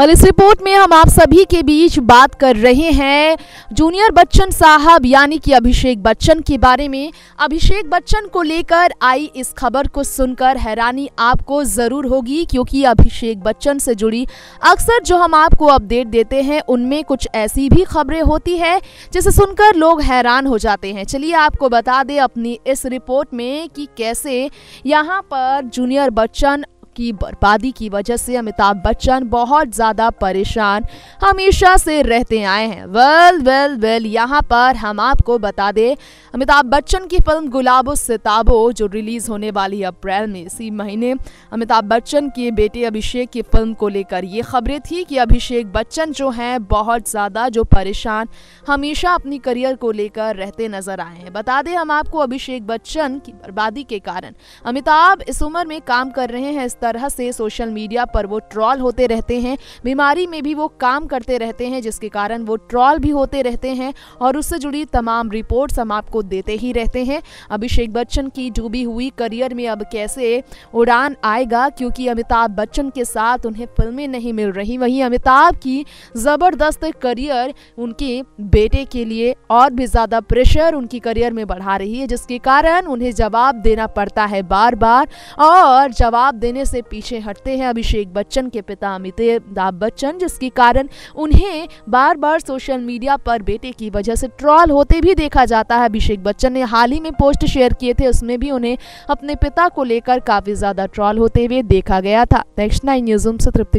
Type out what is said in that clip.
वाल इस रिपोर्ट में हम आप सभी के बीच बात कर रहे हैं जूनियर बच्चन साहब, यानी कि अभिषेक बच्चन के बारे में। अभिषेक बच्चन को लेकर आई इस खबर को सुनकर हैरानी आपको ज़रूर होगी, क्योंकि अभिषेक बच्चन से जुड़ी अक्सर जो हम आपको अपडेट देते हैं, उनमें कुछ ऐसी भी खबरें होती है, जिसे सुनकर लोग हैरान हो जाते हैं। चलिए आपको बता दें अपनी इस रिपोर्ट में कि कैसे यहाँ पर जूनियर बच्चन की बर्बादी की वजह से अमिताभ बच्चन बहुत ज़्यादा परेशान हमेशा से रहते आए हैं। वेल वेल वेल, यहाँ पर हम आपको बता दें, अमिताभ बच्चन की फ़िल्म गुलाबो सिताबो जो रिलीज़ होने वाली अप्रैल में इसी महीने, अमिताभ बच्चन के बेटे अभिषेक की फ़िल्म को लेकर ये खबरें थी कि अभिषेक बच्चन जो हैं, बहुत ज़्यादा जो परेशान हमेशा अपनी करियर को लेकर रहते नज़र आए हैं। बता दें, हम आपको अभिषेक बच्चन की बर्बादी के कारण अमिताभ इस उम्र में काम कर रहे हैं, इस तरह से सोशल मीडिया पर वो ट्रॉल होते रहते हैं, बीमारी में भी वो काम करते रहते हैं, जिसके कारण वो ट्रॉल भी होते रहते हैं और उससे जुड़ी तमाम रिपोर्ट्स हम आपको देते ही रहते हैं। अभिषेक बच्चन की डूबी हुई करियर में अब कैसे उड़ान आएगा, क्योंकि अमिताभ बच्चन के साथ उन्हें फ़िल्में नहीं मिल रही। वहीं अमिताभ की ज़बरदस्त करियर उनके बेटे के लिए और भी ज़्यादा प्रेशर उनकी करियर में बढ़ा रही है, जिसके कारण उन्हें जवाब देना पड़ता है बार बार और जवाब देने से पीछे हटते हैं। अभिषेक बच्चन के पिता अमिताभ बच्चन, जिसके कारण उन्हें बार बार सोशल मीडिया पर बेटे की वजह से ट्रॉल होते भी देखा जाता है। अभिषेक बच्चन ने हाल ही में पोस्ट शेयर किए थे। उसमें भी उन्हें अपने पिता को लेकर काफ़ी ज़्यादा ट्रॉल होते हुए देखा गया था। नेक्स्ट नाइन न्यूज़ से तृप्ति